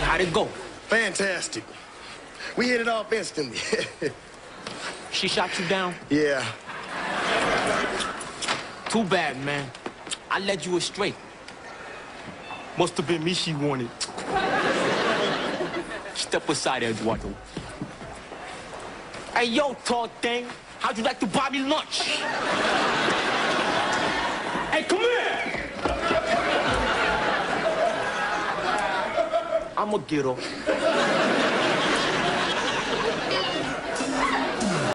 How'd it go? Fantastic. We hit it off instantly. She shot you down? yeah. Too bad, man. I led you astray. Must have been me she wanted. Step aside, Eduardo. Hey, yo, tall thing. How'd you like to buy me lunch? I'm a ghetto.